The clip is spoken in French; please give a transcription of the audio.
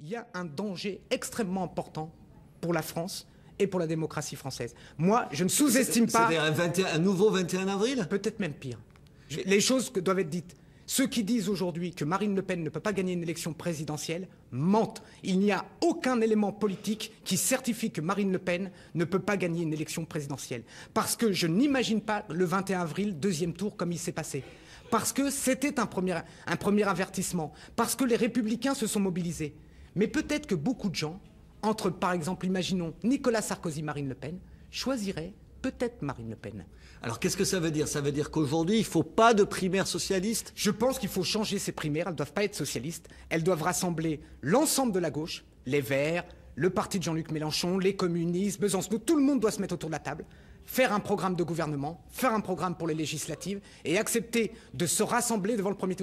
il y a un danger extrêmement important pour la France et pour la démocratie française. Moi, je ne sous-estime pas... C'est-à-dire un, un, nouveau 21 avril Peut-être même pire. Les choses que doivent être dites. Ceux qui disent aujourd'hui que Marine Le Pen ne peut pas gagner une élection présidentielle mentent. Il n'y a aucun élément politique qui certifie que Marine Le Pen ne peut pas gagner une élection présidentielle. Parce que je n'imagine pas le 21 avril, deuxième tour, comme il s'est passé. Parce que c'était un premier, un premier avertissement. Parce que les républicains se sont mobilisés. Mais peut-être que beaucoup de gens, entre par exemple, imaginons Nicolas Sarkozy, Marine Le Pen, choisiraient peut-être Marine Le Pen. Alors qu'est-ce que ça veut dire? Ça veut dire qu'aujourd'hui, il ne faut pas de primaires socialistes? Je pense qu'il faut changer ces primaires. Elles ne doivent pas être socialistes. Elles doivent rassembler l'ensemble de la gauche, les Verts, le parti de Jean-Luc Mélenchon, les communistes, Besançon. Tout le monde doit se mettre autour de la table, faire un programme de gouvernement, faire un programme pour les législatives et accepter de se rassembler devant le premier tour.